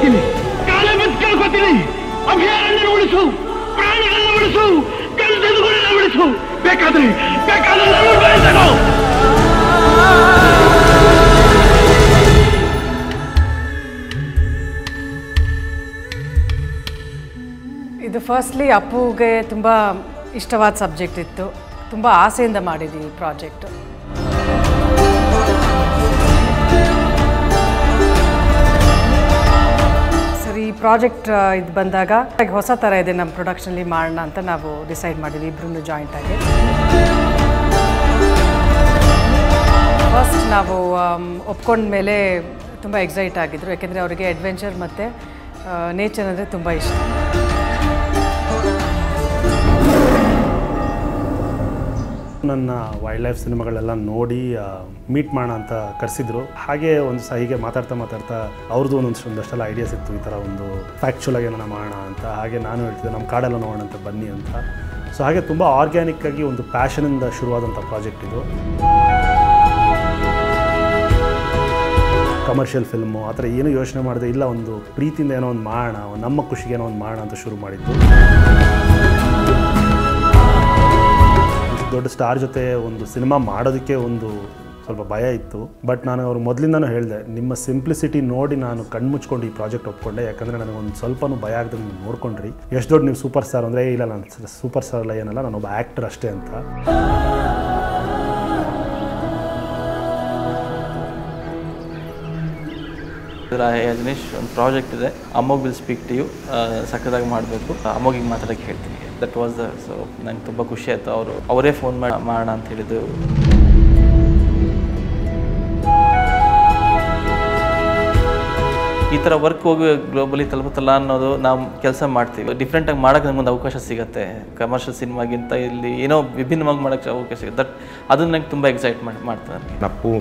ಕೇಳ್ಕೊತೀನಿ. ಕಾಲ ಬಿದ್ದು ಕೇಳ್ಕೊತೀನಿ. ಅಭಯಾರಣ್ಯ ಉಳಿಸು, ಪ್ರಾಣಿಗಳನ್ನ ಉಳಿಸು ಗಂಧಗಳನ್ನ ಉಳಿಸು. ಬೇಕಾದ್ರೆ ಬೇಕಾದ್ರೆ ನಾನು ಇದು ಫಸ್ಟ್ಲಿ ಅಪ್ಪುಗೆ ತುಂಬ ಇಷ್ಟವಾದ ಸಬ್ಜೆಕ್ಟ್ ಇತ್ತು. ತುಂಬ ಆಸೆಯಿಂದ ಮಾಡಿದ್ದು ಈ ಪ್ರಾಜೆಕ್ಟು ಈ ಪ್ರಾಜೆಕ್ಟ್ ಇದು ಬಂದಾಗ ಹೊಸ ಥರ ಇದೆ ನಮ್ಮ ಪ್ರೊಡಕ್ಷನಲ್ಲಿ ಮಾಡೋಣ ಅಂತ ನಾವು ಡಿಸೈಡ್ ಮಾಡಿದ್ವಿ ಇಬ್ಬರೂ ಜಾಯಿಂಟಾಗಿ ಫಸ್ಟ್ ನಾವು ಒಪ್ಕೊಂಡ ಮೇಲೆ ತುಂಬ ಎಕ್ಸೈಟ್ ಆಗಿದ್ರು, ಯಾಕೆಂದರೆ ಅವರಿಗೆ ಅಡ್ವೆಂಚರ್ ಮತ್ತು ನೇಚರ್ ಅಂದರೆ ತುಂಬ ಇಷ್ಟ. ನನ್ನ ವೈಲ್ಡ್ ಲೈಫ್ ಸಿನಿಮಾಗಳೆಲ್ಲ ನೋಡಿ ಮೀಟ್ ಮಾಡೋಣ ಅಂತ ಕರೆಸಿದ್ರು. ಹಾಗೆ ಒಂದು ಸಹ ಹೀಗೆ ಮಾತಾಡ್ತಾ ಮಾತಾಡ್ತಾ ಅವ್ರದ್ದು ಒಂದೊಂದು ಒಂದಷ್ಟೆಲ್ಲ ಐಡಿಯಾಸ್ ಇತ್ತು, ಈ ಥರ ಒಂದು ಫ್ಯಾಕ್ಚುಲ್ ಆಗಿ ಏನೋ ಮಾಡೋಣ ಅಂತ. ಹಾಗೆ ನಾನು ಹೇಳ್ತಿದ್ದೆ ನಮ್ಮ ಕಾಡೆಲ್ಲ ನೋಡೋಣ ಅಂತ, ಬನ್ನಿ ಅಂತ. ಸೊ ಹಾಗೆ ತುಂಬ ಆರ್ಗ್ಯಾನಿಕ್ ಆಗಿ ಒಂದು ಪ್ಯಾಷನಿಂದ ಶುರುವಾದಂಥ ಪ್ರಾಜೆಕ್ಟ್ ಇದು. ಕಮರ್ಷಿಯಲ್ ಫಿಲ್ಮು ಆ ಥರ ಏನೂ ಯೋಚನೆ ಮಾಡಿದೆ, ಇಲ್ಲ ಒಂದು ಪ್ರೀತಿಯಿಂದ ಏನೋ ಒಂದು ಮಾಡೋಣ, ನಮ್ಮ ಖುಷಿಗೆ ಏನೋ ಒಂದು ಮಾಡೋಣ ಅಂತ ಶುರು ಮಾಡಿದ್ದು. ದೊಡ್ಡ ಸ್ಟಾರ್ ಜೊತೆ ಒಂದು ಸಿನಿಮಾ ಮಾಡೋದಕ್ಕೆ ಒಂದು ಸ್ವಲ್ಪ ಭಯ ಇತ್ತು. ಬಟ್ ನಾನು ಅವ್ರು ಮೊದಲಿಂದನೂ ಹೇಳಿದೆ, ನಿಮ್ಮ ಸಿಂಪ್ಲಿಸಿಟಿ ನೋಡಿ ನಾನು ಕಣ್ಮುಚ್ಕೊಂಡು ಈ ಪ್ರಾಜೆಕ್ಟ್ ಒಪ್ಕೊಂಡೆ. ಯಾಕಂದರೆ ನನಗೆ ಒಂದು ಸ್ವಲ್ಪನೂ ಭಯ ಆಗದಂಗೆ ನೀವು ನೋಡ್ಕೊಂಡ್ರಿ. ಎಷ್ಟು ದೊಡ್ಡ ನೀವು ಸೂಪರ್ ಸ್ಟಾರ್ ಅಂದರೆ ಇಲ್ಲ ನಾನು ಸೂಪರ್ ಸ್ಟಾರ್ ಅಲ್ಲ, ಏನಲ್ಲ ನಾನು ಒಬ್ಬ ಆ್ಯಕ್ಟರ್ ಅಷ್ಟೇ ಅಂತ. ರಜನೀಶ್ ಒಂದು ಪ್ರಾಜೆಕ್ಟ್ ಇದೆ. Amogh will speak to you. ಸಕ್ಕದಾಗಿ ಮಾಡಬೇಕು. ಅಮ್ಮಗಿಗೆ ಮಾತಾಡೋಕ್ಕೆ ಹೇಳ್ತೀನಿ. ದಟ್ ವಾಸ್ ದ ಸೊ ನಂಗೆ ತುಂಬ ಖುಷಿ ಆಯಿತು. ಅವರು, ಅವರೇ ಫೋನ್ ಮಾಡಿ ಮಾಡೋಣ ಅಂತ ಹೇಳಿದ್ದು. ಈ ಥರ ವರ್ಕ್ ಹೋಗಿ ಗ್ಲೋಬಲಿ ತಲುಪುತ್ತಲ್ಲ ಅನ್ನೋದು ನಾವು ಕೆಲಸ ಮಾಡ್ತೀವಿ. ಡಿಫ್ರೆಂಟಾಗಿ ಮಾಡೋಕ್ಕೆ ನಮಗೊಂದು ಅವಕಾಶ ಸಿಗುತ್ತೆ. ಕಮರ್ಷಿಯಲ್ ಸಿನಿಮಾಗಿಂತ ಇಲ್ಲಿ ಏನೋ ವಿಭಿನ್ನವಾಗಿ ಮಾಡೋಕ್ಕೆ ಅವಕಾಶ ಸಿಗುತ್ತೆ. ದಟ್ ಅದನ್ನ ನಂಗೆ ತುಂಬ ಎಕ್ಸೈಟ್ ಮಾಡಿ ಮಾಡ್ತಾರೆ ನಪ್ಪು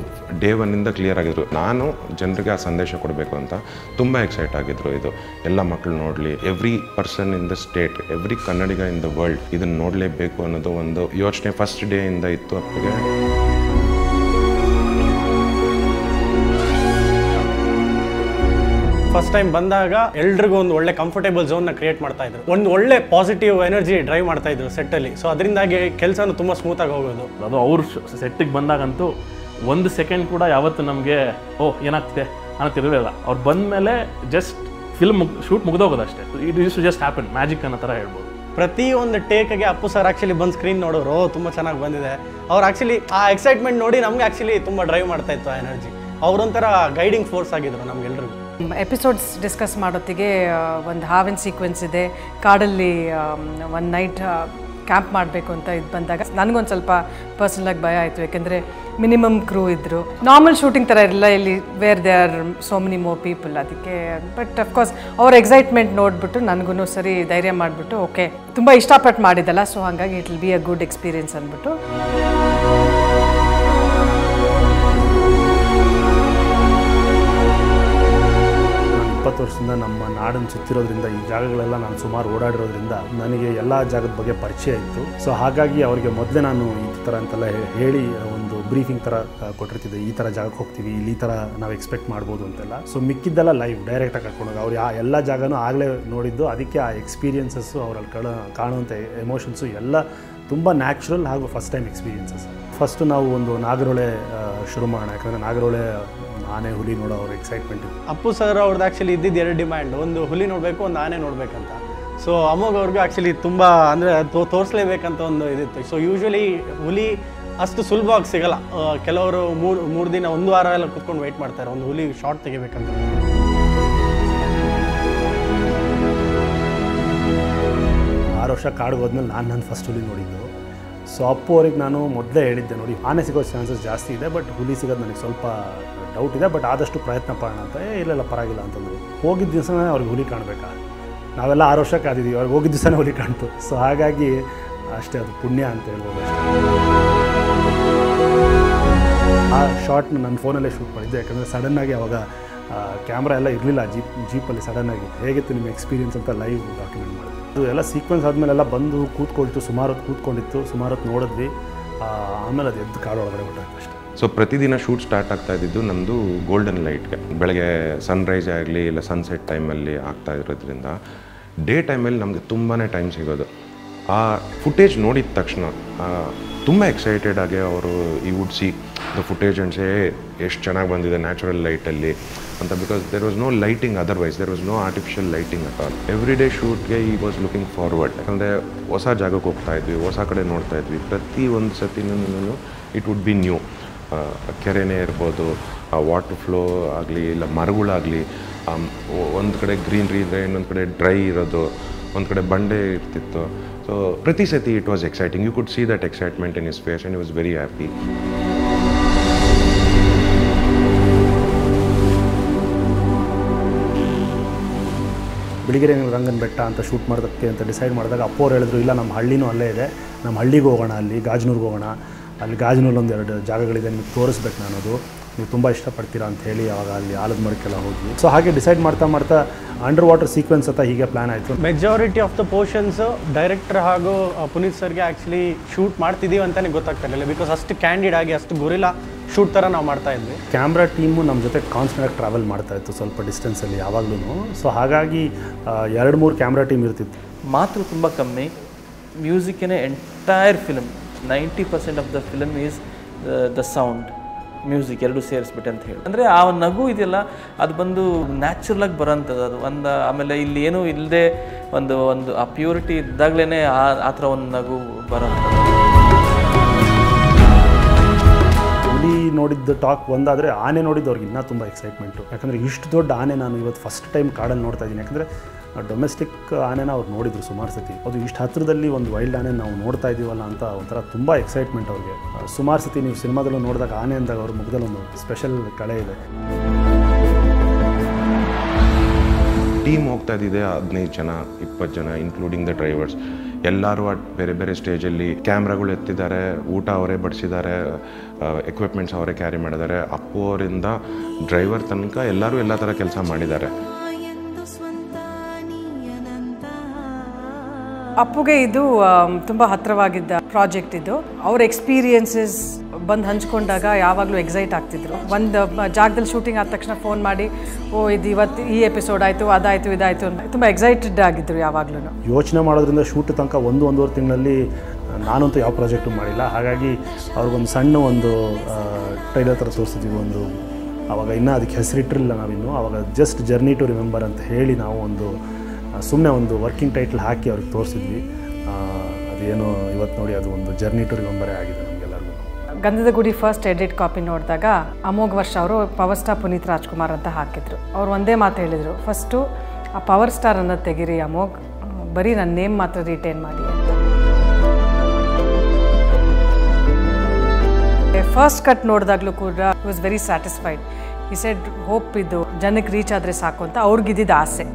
ಡೇ ಒನ್ನಿಂದ ಕ್ಲಿಯರ್ ಆಗಿದ್ರು. ನಾನು ಜನರಿಗೆ ಆ ಸಂದೇಶ ಕೊಡಬೇಕು ಅಂತ ತುಂಬ ಎಕ್ಸೈಟ್ ಆಗಿದ್ರು ಇದು. ಎಲ್ಲ ಮಕ್ಕಳು ನೋಡಲಿ every person in the state every Kannadiga in the world ಇದನ್ನು ನೋಡಲೇಬೇಕು ಅನ್ನೋದು ಒಂದು ಯೋಚನೆ ಫಸ್ಟ್ ಡೇ ಇಂದ ಇತ್ತು ಅಪ್ಪಿಗೆ. ಫಸ್ಟ್ ಟೈಮ್ ಬಂದಾಗ ಎಲ್ರಿಗೂ ಒಂದು ಒಳ್ಳೆ ಕಂಫರ್ಟೇಬಲ್ ಝೋನ್ನ ಕ್ರಿಯೇಟ್ ಮಾಡ್ತಾ ಇದ್ರು. ಒಂದು ಒಳ್ಳೆ ಪಾಸಿಟಿವ್ ಎನರ್ಜಿ ಡ್ರೈವ್ ಮಾಡ್ತಾ ಇದ್ರು ಸೆಟ್ಟಲ್ಲಿ ಸೊ ಅದರಿಂದಾಗಿ ಕೆಲಸನೂ ತುಂಬ ಸ್ಮೂತಾಗಿ ಹೋಗೋದು. ಅದು ಅವ್ರ ಸೆಟ್ಟಿಗೆ ಬಂದಾಗಂತೂ ಒಂದು ಸೆಕೆಂಡ್ ಕೂಡ ಯಾವತ್ತು ನಮಗೆ ಓ ಏನಾಗ್ತಿದೆ? ಅನ್ನೋತಿರಲಿಲ್ಲ ಅವ್ರು ಬಂದ ಮೇಲೆ ಜಸ್ಟ್ ಫಿಲ್ಮ್ ಶೂಟ್ ಮುಗ್ದೋಗೋದು ಅಷ್ಟೇ. It is to just happen magic ಅನ್ನೋ ತರ ಹೇಳ್ಬೋದು. ಪ್ರತಿ ಒಂದು ಟೇಕ್ಗೆ ಅಪ್ಪು ಸರ್ ಆ್ಯಕ್ಚುಲಿ ಬಂದು ಸ್ಕ್ರೀನ್ ನೋಡೋರು ಓ ತುಂಬ ಚೆನ್ನಾಗಿ ಬಂದಿದೆ. ಅವ್ರು ಆ್ಯಕ್ಚುಲಿ ಆ ಎಕ್ಸೈಟ್ಮೆಂಟ್ ನೋಡಿ ನಮ್ಗೆ ಆ್ಯಕ್ಚುಲಿ ತುಂಬ ಡ್ರೈವ್ ಮಾಡ್ತಾ ಇತ್ತು ಆ ಎನರ್ಜಿ ಅವರೊಂಥರ ಗೈಡಿಂಗ್ ಫೋರ್ಸ್ ಆಗಿದ್ರು ನಮ್ಗೆಲ್ರಿಗೂ. ಎಪಿಸೋಡ್ಸ್ ಡಿಸ್ಕಸ್ ಮಾಡೋತ್ತಿಗೆ ಒಂದು ಹಾವಿನ ಸೀಕ್ವೆನ್ಸ್ ಇದೆ. ಕಾಡಲ್ಲಿ ಒಂದು ನೈಟ್ ಕ್ಯಾಂಪ್ ಮಾಡಬೇಕು ಅಂತ ಇದು ಬಂದಾಗ ನನಗೊಂದು ಸ್ವಲ್ಪ ಪರ್ಸನಲಾಗಿ ಭಯ ಆಯಿತು. ಯಾಕೆಂದರೆ ಮಿನಿಮಮ್ ಕ್ರೂ ಇದ್ದರು ನಾರ್ಮಲ್ ಶೂಟಿಂಗ್ ಥರ ಇರಲಿಲ್ಲ. ಇಲ್ಲಿ where they are so many more people ಅದಕ್ಕೆ. ಬಟ್ ಅಫ್ಕೋರ್ಸ್ ಅವ್ರ ಎಕ್ಸೈಟ್ಮೆಂಟ್ ನೋಡಿಬಿಟ್ಟು ನನಗೂ ಸರಿ ಧೈರ್ಯ ಮಾಡಿಬಿಟ್ಟು ಓಕೆ ತುಂಬ ಇಷ್ಟಪಟ್ಟು ಮಾಡಿದ್ದಲ್ಲ. ಸೊ ಹಾಗಾಗಿ it will be a good experience ಅಂದ್ಬಿಟ್ಟು. ಇಪ್ಪತ್ತು ವರ್ಷದಿಂದ ನಮ್ಮ ನಾಡನ್ನು ಸುತ್ತಿರೋದ್ರಿಂದ, ಈ ಜಾಗಗಳೆಲ್ಲ ನಾನು ಸುಮಾರು ಓಡಾಡಿರೋದ್ರಿಂದ ನನಗೆ ಎಲ್ಲ ಜಾಗದ ಬಗ್ಗೆ ಪರಿಚಯ ಇತ್ತು. ಸೊ ಹಾಗಾಗಿ ಅವರಿಗೆ ಮೊದಲೇ ನಾನು ಈ ಥರ ಅಂತೆಲ್ಲ ಹೇಳಿ ಒಂದು ಬ್ರೀಫಿಂಗ್ ಥರ ಕೊಟ್ಟಿರ್ತಿದ್ದೆ. ಈ ಥರ ಜಾಗಕ್ಕೆ ಹೋಗ್ತೀವಿ, ಇಲ್ಲಿ ಈ ಥರ ನಾವು ಎಕ್ಸ್ಪೆಕ್ಟ್ ಮಾಡ್ಬೋದು ಅಂತೆಲ್ಲ. ಸೊ ಮಿಕ್ಕಿದ್ದೆಲ್ಲ ಲೈವ್ ಡೈರೆಕ್ಟಾಗಿ ಕರ್ಕೊಂಡೋಗಿ ಅವ್ರು ಯಾ, ಎಲ್ಲ ಜಾಗನೂ ಆಗಲೇ ನೋಡಿದ್ದು. ಅದಕ್ಕೆ ಆ ಎಕ್ಸ್ಪೀರಿಯನ್ಸಸ್ಸು ಅವರಲ್ಲಿ ಕಳ ಕಾಣುವಂಥ ಎಮೋಷನ್ಸು ಎಲ್ಲ ತುಂಬ ನ್ಯಾಚುರಲ್ ಹಾಗೂ ಫಸ್ಟ್ ಟೈಮ್ ಎಕ್ಸ್ಪೀರಿಯನ್ಸಸ್ ಫಸ್ಟು ನಾವು ಒಂದು ನಾಗರೋಳೆ ಶುರು ಮಾಡೋಣ ಯಾಕಂದರೆ ನಾಗರೋಳೆ ಆನೆ ಹುಲಿ ನೋಡೋ ಅವ್ರ ಎಕ್ಸೈಟ್ಮೆಂಟ್ ಅಪ್ಪು ಸರ್ ಅವ್ರದ್ದು ಆ್ಯಕ್ಚುಲಿ ಇದ್ದಿದ್ದು ಎರಡು ಡಿಮ್ಯಾಂಡ್ ಒಂದು ಹುಲಿ ನೋಡಬೇಕು ಒಂದು ಆನೆ ನೋಡಬೇಕಂತ. ಸೊ ಅಮ್ಮಗ್ ಅವ್ರಿಗೂ ಆ್ಯಕ್ಚುಲಿ ತುಂಬ ಅಂದರೆ ತೋರಿಸ್ಲೇಬೇಕಂತ ಒಂದು ಇದಿತ್ತು. ಸೊ ಯೂಶ್ವಲಿ ಹುಲಿ ಅಷ್ಟು ಸುಲಭವಾಗಿ ಸಿಗಲ್ಲ. ಕೆಲವರು ಮೂರು ಮೂರು ದಿನ ಒಂದು ವಾರ ಎಲ್ಲ ಕುತ್ಕೊಂಡು ವೆಯ್ಟ್ ಮಾಡ್ತಾರೆ. ಒಂದು ಹುಲಿ ಶಾರ್ಟ್ ತೆಗಿಬೇಕಂತ. ಆರು ವರ್ಷ ಕಾಡಿಗೆ ಹೋದ್ಮೇಲೆ ನಾನು ನನ್ನ ಫಸ್ಟ್ ಹುಲಿ ನೋಡಿದ್ದು. ಸೊ ಅಪ್ಪು ಅವ್ರಿಗೆ ನಾನು ಮೊದಲೇ ಹೇಳಿದ್ದೆ ನೋಡಿ, ಆನೆ ಸಿಗೋ ಚಾನ್ಸಸ್ ಜಾಸ್ತಿ ಇದೆ ಬಟ್ ಹುಲಿ ಸಿಗೋದು ನನಗೆ ಸ್ವಲ್ಪ ಡೌಟ್ ಇದೆ ಬಟ್ ಆದಷ್ಟು ಪ್ರಯತ್ನ ಪಡೋಣ ಅಂತ. ಏ, ಇಲ್ಲ ಪರವಾಗಿಲ್ಲ ಅಂತಂದರು. ಹೋಗಿದ್ದ ದಿವಸನೇ ಅವ್ರಿಗೆ ಹುಲಿ ಕಾಣಬೇಕಾ? ನಾವೆಲ್ಲ ಆರು ವರ್ಷ ಕಾದಿದ್ದೀವಿ ಅವ್ರಿಗೆ ಹೋಗಿದ್ದ ದಿವಸನೇ ಹುಲಿ ಕಾಣ್ತು. ಸೊ ಹಾಗಾಗಿ ಅಷ್ಟೇ, ಅದು ಪುಣ್ಯ ಅಂತ ಹೇಳ್ಬೋದು ಅಷ್ಟೇ. ಆ ಶಾರ್ಟ್ನ ನನ್ನ ಫೋನಲ್ಲೇ ಶೂಟ್ ಮಾಡಿದ್ದೆ, ಯಾಕಂದರೆ ಸಡನ್ನಾಗಿ ಅವಾಗ ಕ್ಯಾಮ್ರಾ ಎಲ್ಲ ಇರಲಿಲ್ಲ ಜೀಪ್ ಜೀಪಲ್ಲಿ ಸಡನ್ನಾಗಿ ಹೇಗಿತ್ತು ನಿಮ್ಮ ಎಕ್ಸ್ಪೀರಿಯನ್ಸ್ ಅಂತ ಲೈವ್ ಡಾಕ್ಯುಮೆಂಟ್ ಮಾಡಿದ್ವಿ ಅದು ಎಲ್ಲ ಸೀಕ್ವೆನ್ಸ್ ಆದಮೇಲೆಲ್ಲ ಬಂದು ಕೂತ್ಕೊಳ್ತು, ಸುಮಾರು ಹೊತ್ತು ಕೂತ್ಕೊಂಡಿತ್ತು, ಸುಮಾರು ಹೊತ್ತು ನೋಡಿದ್ವಿ. ಆಮೇಲೆ ಅದು ಎದ್ದು ಕಾಡು ಒಳಗಡೆ ಹೊರಟಾಯ್ತು ಸೊ ಪ್ರತಿದಿನ ಶೂಟ್ ಸ್ಟಾರ್ಟ್ ಆಗ್ತಾ ಇದ್ದಿದ್ದು ನಮ್ಮದು ಗೋಲ್ಡನ್ ಲೈಟ್ಗೆ ಬೆಳಗ್ಗೆ ಸನ್ರೈಸ್ ಆಗಲಿ, ಇಲ್ಲ ಸನ್ಸೆಟ್ ಟೈಮಲ್ಲಿ ಆಗ್ತಾ ಇರೋದ್ರಿಂದ ಡೇ ಟೈಮಲ್ಲಿ ನಮಗೆ ತುಂಬಾ ಟೈಮ್ ಸಿಗೋದು. ಆ ಫುಟೇಜ್ ನೋಡಿದ ತಕ್ಷಣ ತುಂಬ ಎಕ್ಸೈಟೆಡ್ ಆಗಿ ಅವರು he would see the footage and say ಎಷ್ಟು ಚೆನ್ನಾಗಿ ಬಂದಿದೆ ನ್ಯಾಚುರಲ್ ಲೈಟಲ್ಲಿ ಅಂತ because there was no lighting otherwise there was no artificial lighting at all every day ಶೂಟ್ಗೆ he was looking forward ಯಾಕಂದರೆ ಹೊಸ ಜಾಗಕ್ಕೆ ಹೋಗ್ತಾ ಇದ್ವಿ, ಹೊಸ ಕಡೆ ನೋಡ್ತಾ ಇದ್ವಿ. ಪ್ರತಿ ಒಂದು ಸತಿನೂ ಇಟ್ ವುಡ್ ಬಿ ನ್ಯೂ ಕೆರೆನೇ ಇರ್ಬೋದು, ಆ ವಾಟರ್ ಫ್ಲೋ ಆಗಲಿ, ಇಲ್ಲ ಮರಗಳಾಗಲಿ ಒಂದು ಕಡೆ ಗ್ರೀನ್ರಿ ಇದ್ದರೆ ಇನ್ನೊಂದು ಕಡೆ ಡ್ರೈ ಇರೋದು ಒಂದು ಕಡೆ ಬಂಡೆ ಇರ್ತಿತ್ತು. ಸೊ ಪ್ರತಿ ಸತಿ it was exciting you could see that excitement in his face and was very happy Biligere Rangana Betta ಅಂತ ಶೂಟ್ ಮಾಡೋದಕ್ಕೆ ಅಂತ ಡಿಸೈಡ್ ಮಾಡಿದಾಗ ಅವ್ರು ಹೇಳಿದ್ರು, ಇಲ್ಲ, ನಮ್ಮ ಹಳ್ಳಿನೂ ಅಲ್ಲೇ ಇದೆ. ನಮ್ಮ ಹಳ್ಳಿಗೆ ಹೋಗೋಣ ಅಲ್ಲಿ, ಗಾಜನೂರ್ಗೆ ಹೋಗೋಣ. ಅಲ್ಲಿ ಗಾಜನೂರಲ್ಲಿ ಒಂದೆರಡು ಜಾಗಗಳಿದೆ, ನಿಮಗೆ ತೋರಿಸ್ಬೇಕು ನಾನು ಅದು ನೀವು ತುಂಬ ಇಷ್ಟಪಡ್ತೀರಾ ಅಂತ ಹೇಳಿ ಅವಾಗ ಅಲ್ಲಿ ಆಲದ ಮಡಕೆಲ್ಲ ಹೋಗಿ ಸೊ ಹಾಗೆ ಡಿಸೈಡ್ ಮಾಡ್ತಾ ಮಾಡ್ತಾ ಅಂಡರ್ ವಾಟರ್ ಸೀಕ್ವೆನ್ಸ್ ಅಂತ ಹೀಗೆ ಪ್ಲಾನ್ ಆಯಿತು. Majority of the portions director ಹಾಗೂ ಪುನೀತ್ ಸರ್ಗೆ ಆ್ಯಕ್ಚುಲಿ ಶೂಟ್ ಮಾಡ್ತಿದ್ದೀವಿ ಅಂತಲೇ ಗೊತ್ತಾಗ್ತಾ ಇರಲಿಲ್ಲ ಬಿಕಾಸ್ ಅಷ್ಟು ಕ್ಯಾಂಡಿಡ್ ಆಗಿ ಅಷ್ಟು ಗೊರಿಲ್ಲ ಶೂಟ್ ಥರ ನಾವು ಮಾಡ್ತಾ ಇದ್ವಿ. ಕ್ಯಾಮ್ರಾ ಟೀಮು ನಮ್ಮ ಜೊತೆ ಕಾನ್ಸ್ಟೆಂಟಾಗಿ ಟ್ರಾವೆಲ್ ಮಾಡ್ತಾ ಇತ್ತು ಸ್ವಲ್ಪ ಡಿಸ್ಟೆನ್ಸಲ್ಲಿ ಯಾವಾಗಲೂ ಸೊ ಹಾಗಾಗಿ ಎರಡು ಮೂರು ಕ್ಯಾಮ್ರಾ ಟೀಮ್ ಇರ್ತಿತ್ತು. ಮಾತು ತುಂಬ ಕಮ್ಮಿ. ಮ್ಯೂಸಿಕ್ಕಿನ entire film ninety percent of the film is the sound music ಎರಡು ಸೇರಿಸ್ಬಿಟ್ಟೆ ಅಂತ ಹೇಳಿ. ಅಂದರೆ ಆ ನಗು ಇದೆಯಲ್ಲ, ಅದು ಬಂದು ನ್ಯಾಚುರಲ್ ಆಗಿ ಬರೋಂಥದ್ದು. ಅದು ಒಂದು, ಆಮೇಲೆ ಇಲ್ಲಿ ಏನೂ ಇಲ್ಲದೆ ಒಂದು ಒಂದು, ಆ ಪ್ಯೂರಿಟಿ ಇದ್ದಾಗಲೇ ಆ ಆ ಥರ ಒಂದು ನಗು ಬರೋಂಥದ್ದು. ಹುಲಿ ನೋಡಿದ್ದು ಟಾಕ್ ಒಂದಾದರೆ ಆನೆ ನೋಡಿದ್ದು ಅವ್ರಿಗೆ ಇನ್ನೂ ತುಂಬ ಎಕ್ಸೈಟ್ಮೆಂಟು ಯಾಕಂದರೆ ಇಷ್ಟು ದೊಡ್ಡ ಆನೆ ನಾನು ಇವತ್ತು ಫಸ್ಟ್ ಟೈಮ್ ಕಾಡಲ್ಲಿ ನೋಡ್ತಾ ಇದ್ದೀನಿ. ಯಾಕಂದರೆ ಡೊಮೆಸ್ಟಿಕ್ ಆನೆನ ಅವ್ರು ನೋಡಿದ್ರು ಸುಮಾರು ಸತಿ. ಅದು ಇಷ್ಟು ಹತ್ತಿರದಲ್ಲಿ ಒಂದು ವೈಲ್ಡ್ ಆನೆ ನಾವು ನೋಡ್ತಾ ಇದ್ದೀವಲ್ಲ ಅಂತ ಒಂಥರ ತುಂಬ ಎಕ್ಸೈಟ್ಮೆಂಟ್ ಅವ್ರಿಗೆ. ಸುಮಾರು ಸತಿ ನೀವು ಸಿನಿಮಾದಲ್ಲೂ ನೋಡಿದಾಗ ಆನೆ ಅಂದಾಗ ಅವ್ರ ಮುಖದಲ್ಲಿ ಒಂದು ಸ್ಪೆಷಲ್ ಕಳೆ ಇದೆ. ಟೀಮ್ ಹೋಗ್ತಾ ಇದ್ದಿದೆ ಹದಿನೈದು ಜನ ಇಪ್ಪತ್ತು ಜನ ಇನ್ಕ್ಲೂಡಿಂಗ್ ದ ಡ್ರೈವರ್ಸ್ ಎಲ್ಲರೂ ಅಟ್ ಬೇರೆ ಬೇರೆ ಸ್ಟೇಜಲ್ಲಿ ಕ್ಯಾಮ್ರಾಗಳು ಎತ್ತಿದ್ದಾರೆ, ಊಟ ಅವರೇ ಬಡಿಸಿದ್ದಾರೆ ಎಕ್ವಿಪ್ಮೆಂಟ್ಸ್ ಅವರೇ ಕ್ಯಾರಿ ಮಾಡಿದ್ದಾರೆ. ಅಪ್ಪು ಅವರಿಂದ ಡ್ರೈವರ್ ತನಕ ಎಲ್ಲರೂ ಎಲ್ಲ ಥರ ಕೆಲಸ ಮಾಡಿದ್ದಾರೆ. ಅಪ್ಪುಗೆ ಇದು ತುಂಬ ಹತ್ತಿರವಾಗಿದ್ದ ಪ್ರಾಜೆಕ್ಟ್ ಇದು. ಅವ್ರ ಎಕ್ಸ್ಪೀರಿಯನ್ಸಸ್ ಬಂದು ಹಂಚ್ಕೊಂಡಾಗ ಯಾವಾಗಲೂ ಎಕ್ಸೈಟ್ ಆಗ್ತಿದ್ರು. ಒಂದು ಜಾಗದಲ್ಲಿ ಶೂಟಿಂಗ್ ಆದ ತಕ್ಷಣ ಫೋನ್ ಮಾಡಿ, ಓ, ಇದು ಇವತ್ತು ಈ ಎಪಿಸೋಡ್ ಆಯಿತು, ಅದಾಯಿತು, ಇದಾಯಿತು ಅಂತ. ತುಂಬ ಎಕ್ಸೈಟೆಡ್ ಆಗಿದ್ರು ಯಾವಾಗಲೂ ಯೋಚನೆ ಮಾಡೋದ್ರಿಂದ ಶೂಟ್ ತನಕ ಒಂದು, ಒಂದೂವರೆ ತಿಂಗಳಲ್ಲಿ ನಾನಂತೂ ಯಾವ ಪ್ರಾಜೆಕ್ಟು ಮಾಡಿಲ್ಲ. ಹಾಗಾಗಿ ಅವ್ರಿಗೊಂದು ಸಣ್ಣ ಒಂದು ಟ್ರೈಲರ್ ಥರ ತೋರಿಸಿದ್ವಿ ಒಂದು. ಅವಾಗ ಇನ್ನೂ ಅದಕ್ಕೆ ಹೆಸರಿಟ್ಟಿರಲಿಲ್ಲ ನಾವಿನ್ನು. ಅವಾಗ ಜಸ್ಟ್ ಜರ್ನಿ ಟು ರಿಮೆಂಬರ್ ಅಂತ ಹೇಳಿ ನಾವು ಒಂದು ಸುಮ್ಮನೆ ಒಂದು ವರ್ಕಿಂಗ್ ಟೈಟ್ಲ್ ಹಾಕಿ ಅವ್ರಿಗೆ ತೋರಿಸಿದ್ವಿ. ಅದೇನು ಇವತ್ತು ನೋಡಿ ಅದು ಒಂದು ಜರ್ನಿ ಟು ರಿಮೆಂಬರೇ ಆಗಿದೆ ನಮಗೆಲ್ಲರಿಗೂ. ಗಂಧದ ಗುಡಿ ಫಸ್ಟ್ ಎಡಿಟ್ ಕಾಪಿ ನೋಡಿದಾಗ ಅಮೋಘ್ ವರ್ಷ ಅವರು ಪವರ್ ಸ್ಟಾರ್ ಪುನೀತ್ ರಾಜ್ಕುಮಾರ್ ಅಂತ ಹಾಕಿದ್ರು. ಅವ್ರು ಒಂದೇ ಮಾತು ಹೇಳಿದರು. ಫಸ್ಟು ಆ ಪವರ್ ಸ್ಟಾರ್ ಅನ್ನ ತೆಗೀರಿ ಅಮೋಘ್. ಬರೀ ನನ್ನ ನೇಮ್ ಮಾತ್ರ ರಿಟೈನ್ ಮಾಡಿ ಅಂತ. ಫಸ್ಟ್ ಕಟ್ ನೋಡಿದಾಗಲೂ ಕೂಡ was very satisfied he said hope ಇದು ಜನಕ್ಕೆ ರೀಚ್ ಆದರೆ ಸಾಕು ಅಂತ. ಅವ್ರಿಗಿದ್ದಿದ್ದು ಆಸೆ.